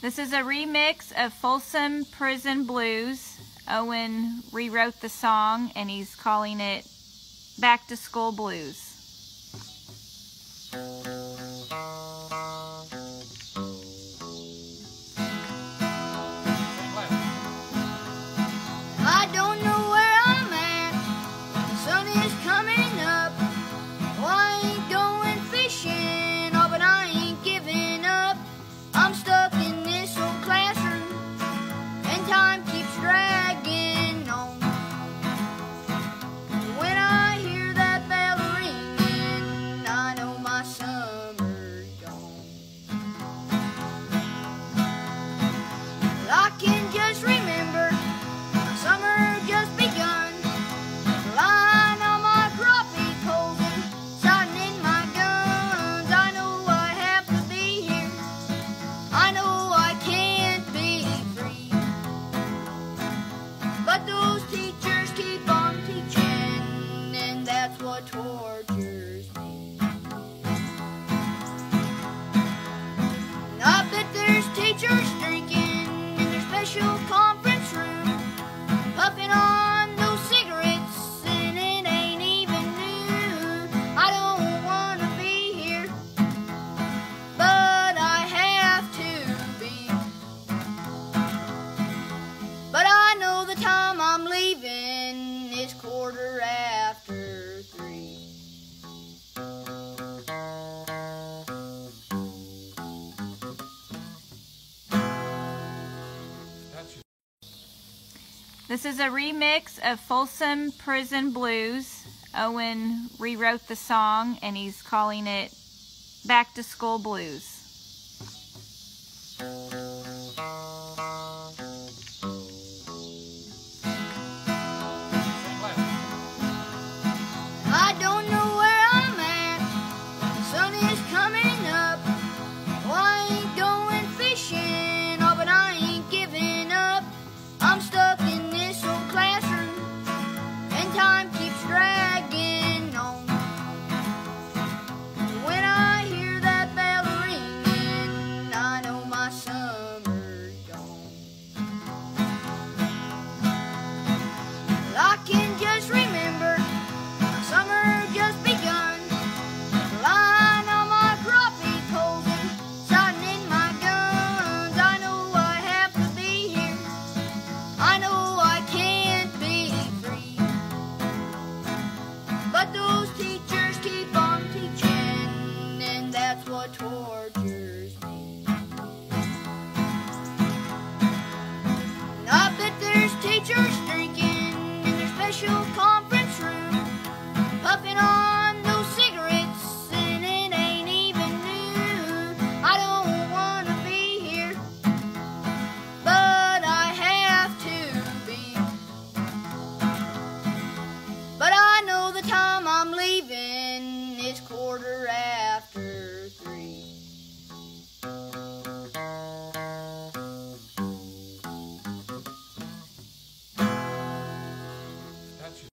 This is a remix of Folsom Prison Blues. Owen rewrote the song and he's calling it Back to School Blues. tortures me. And there's teachers drinking in their special This is a remix of Folsom Prison Blues. Owen rewrote the song and he's calling it Back to School Blues. tortures me. And I there's teachers drinking in their special